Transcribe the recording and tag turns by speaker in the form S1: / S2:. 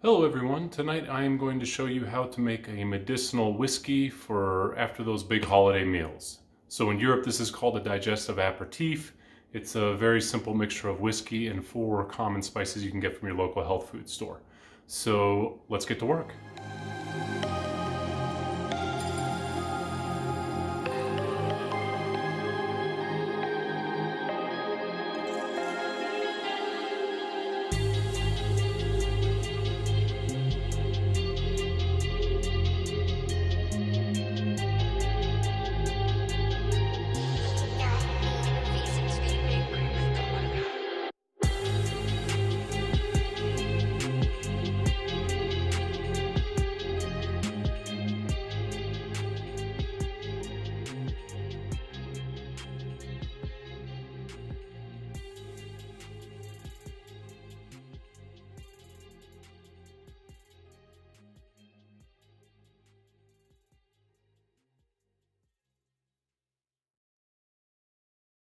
S1: Hello everyone, tonight I am going to show you how to make a medicinal whiskey for after those big holiday meals. So in Europe this is called a digestive aperitif. It's a very simple mixture of whiskey and four common spices you can get from your local health food store. So let's get to work.